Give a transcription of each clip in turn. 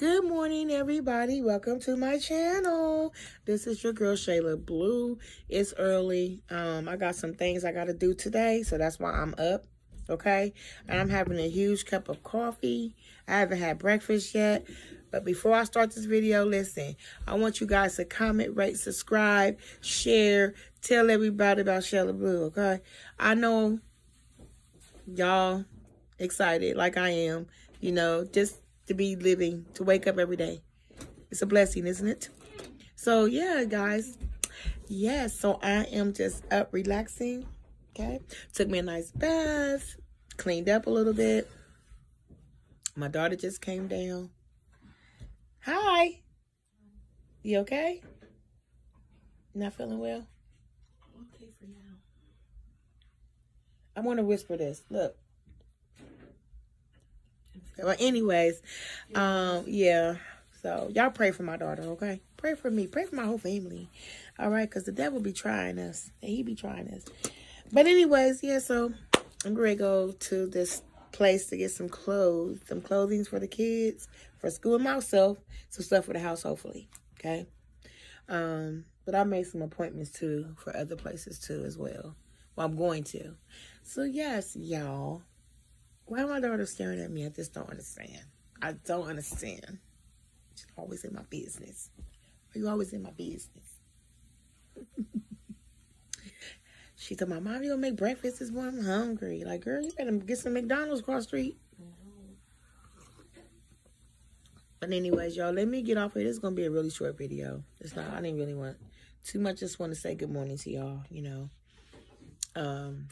Good morning, everybody. Welcome to my channel. This is your girl, Shayla Blue. It's early. Um, I got some things I got to do today, so that's why I'm up, okay? And I'm having a huge cup of coffee. I haven't had breakfast yet. But before I start this video, listen, I want you guys to comment, rate, subscribe, share, tell everybody about Shayla Blue, okay? I know y'all excited like I am, you know, just to be living, to wake up every day. It's a blessing, isn't it? So, yeah, guys. Yes, so I am just up relaxing, okay? Took me a nice bath, cleaned up a little bit. My daughter just came down. Hi. You okay? Not feeling well? Okay for now. I want to whisper this. Look. Well, anyways, um, yeah. So y'all pray for my daughter, okay? Pray for me. Pray for my whole family. All right, because the devil be trying us. And he be trying us. But anyways, yeah, so I'm gonna go to this place to get some clothes, some clothing for the kids, for school and myself, some stuff for the house, hopefully. Okay. Um, but I made some appointments too for other places too as well. Well, I'm going to. So yes, y'all. Why my daughter staring at me? I just don't understand. I don't understand. She's always in my business. Are you always in my business? she told my mom, you gonna make breakfast this morning? I'm hungry. Like, girl, you better get some McDonald's across the street. But anyways, y'all, let me get off here. This is gonna be a really short video. It's not. I didn't really want too much. Just want to say good morning to y'all. You know. Um.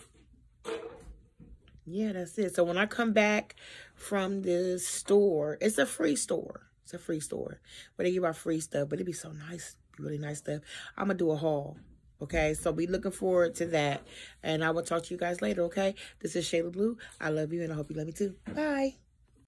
Yeah, that's it. So when I come back from the store, it's a free store. It's a free store where they give out free stuff, but it'd be so nice, really nice stuff. I'm gonna do a haul. Okay, so be looking forward to that. And I will talk to you guys later, okay? This is Shayla Blue. I love you and I hope you love me too. Bye.